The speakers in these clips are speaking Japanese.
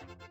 You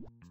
you